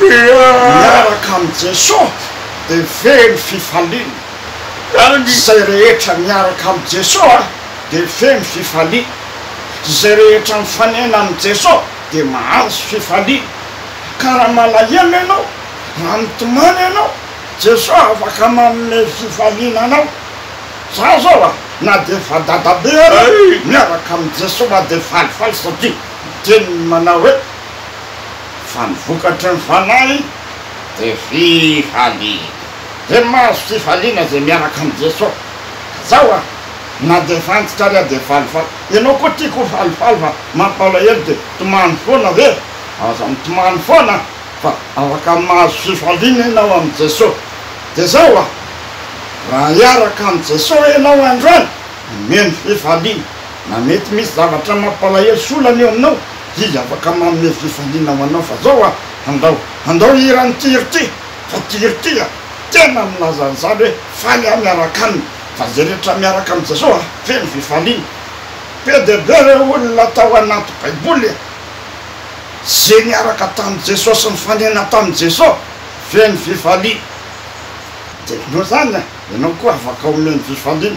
miaraka amin'i Jesoa de feno fifaliana, izay rehetra miaraka amin'i Jesoa de feno fifaliana, izay rehetra mifanena amin'i Jesoa de mahazo fifaliana, ka raha malahelo ianao, raha mitomany ianao, Jesoa afaka manome fifaliana anao, za zao a na de efa dadabe ary aho miaraka amin'i Jesoa de falifaly satria ny teniny manao hoe, fa ny vokatry ny fanahy dia fifaliana. Dia mahazo fifaliana izay miaraka amin'i Jeso. Zao a, na dia efa antitra ary aho dia falifaly. Ianao koa tiako ho falifaly fa mampalahelo dia tomany foana ve? Aza mitomany foana fa afaka mahazo fifaliana ianao amin'i Jeso. Dia zao a, raha hiaraka amin'i Jeso ianao androany, omeny fifaliana. Na mety misy zavatra mampalahelo sy olana eo aminao, dia afaka manome fifaliana ho anao fa zao an, andao andao hihiran'i Tiry ity fa Tiry ity an tena milaza an'izany hoe faly aho miaraka aminy fa izay rehetra miaraka amin'i Jesoa an feno fifaliana. Be dia be ireo olona tao anaty baiboly an izay niaraka tamin'i Jesoa sy nifanena tamin'i Jesoa feno fifaliana. Dia noho izany an ianao koa afaka omeny fifaliana.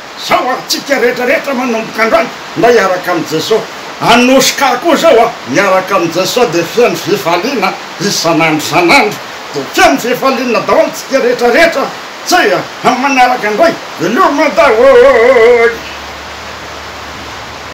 Zao a, tsika rehetra rehetra manomboka androany mba hiaraka amin'i Jeso hanosika koa zao a, miaraka amin'i Jeso de feno fifaliana isan'andro isan'andro de feno fifaliana daholo tsika rehetra rehetra a, tsia a, amin'ny manaraka androany, veloma daholo.